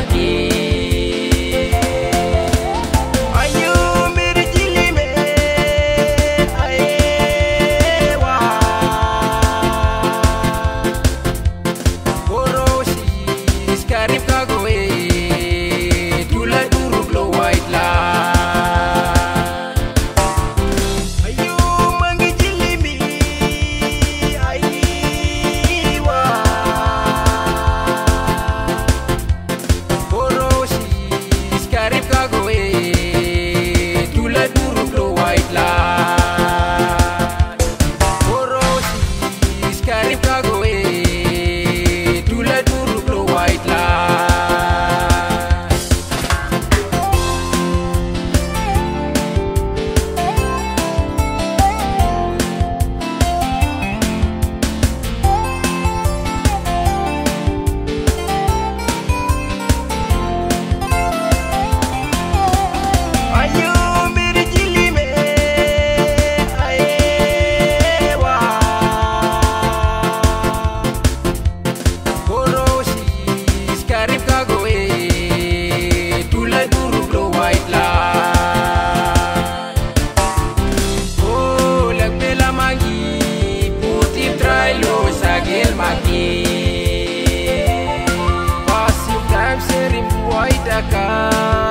aqui. いたか